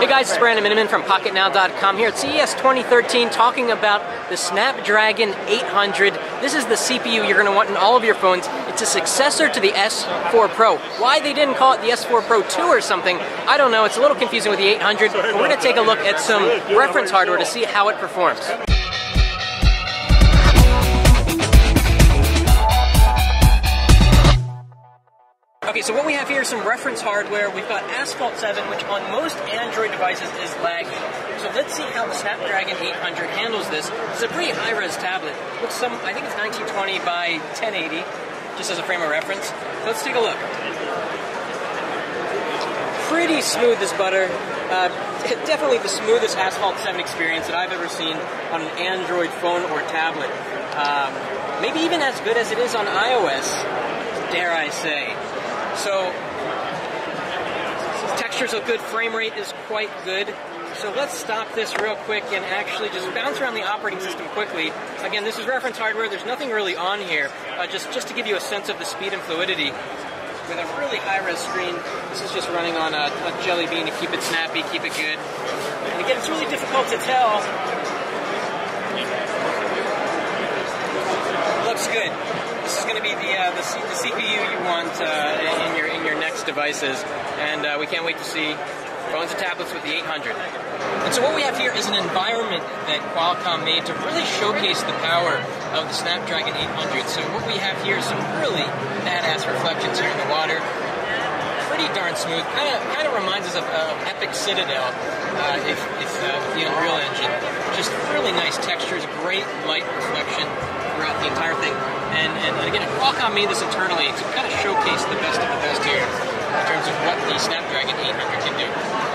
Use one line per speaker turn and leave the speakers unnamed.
Hey guys, it's Brandon Miniman from PocketNow.com here at CES 2013 talking about the Snapdragon 800. This is the CPU you're going to want in all of your phones. It's a successor to the S4 Pro. Why they didn't call it the S4 Pro 2 or something, I don't know. It's a little confusing with the 800. But we're going to take a look at some reference hardware to see how it performs. Okay, so what we have here is some reference hardware. We've got Asphalt 7, which on most Android devices is laggy. So let's see how the Snapdragon 800 handles this. It's a pretty high-res tablet. Looks some, I think it's 1920 by 1080, just as a frame of reference. Let's take a look. Pretty smooth as butter. Uh, definitely the smoothest Asphalt 7 experience that I've ever seen on an Android phone or tablet. Um, maybe even as good as it is on iOS, dare I say. So textures look good, frame rate is quite good. So let's stop this real quick and actually just bounce around the operating system quickly. Again, this is reference hardware. There's nothing really on here. Uh, just, just to give you a sense of the speed and fluidity. With a really high-res screen, this is just running on a, a Jelly Bean to keep it snappy, keep it good. And again, it's really difficult to tell. Looks good this is going to be the, uh, the, the, CPU you want uh, in your in your next devices, and uh, we can't wait to see phones and tablets with the 800. And so what we have here is an environment that Qualcomm made to really showcase the power of the Snapdragon 800. So what we have here is some really badass reflections here in the water. Pretty darn smooth. Kind of kind of reminds us of uh, Epic Citadel, uh, if, if uh, the Unreal Engine. Just really nice textures, great light reflection throughout the entire thing. And, and, again, Qualcomm made this internally to kind of showcase the best of the best here in terms of what the Snapdragon 800 can do.